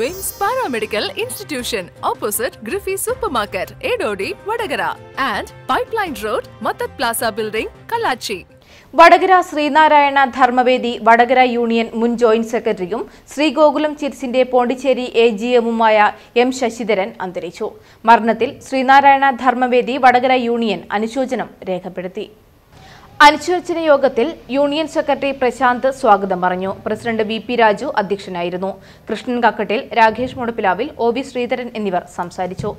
Wims paramedical institution opposite ഗ്രിഫി super market Edodi Vadakara and pipeline road മത്തത് plaza building കലാച്ചി Vadakara Sreenarayana Dharmavedi Vadakara union മുൻ joint സെക്രട്ടറിയും ശ്രീഗോകുലം ചിറ്റ്സിന്റെ Pondicherry A G എമ്മുമായ M Sasidharan അന്തരിച്ചു. മരണത്തിൽ ശ്രീനാരായണ ധർമ്മവേദി വടകര യൂണിയൻ അനുശോചനം രേഖപ്പെടുത്തി. അനുശോചന യോഗത്തിൽ യൂണിയൻ സെക്രട്ടറി പ്രശാന്ത് സ്വാഗതം പറഞ്ഞു. പ്രസിഡന്റ് വി പി രാജു അധ്യക്ഷനായിരുന്നു. കൃഷ്ണൻ കക്കട്ടിൽ രാകേഷ് മുടപ്പിലാവിൽ ഒ ശ്രീധരൻ എന്നിവർ സംസാരിച്ചു.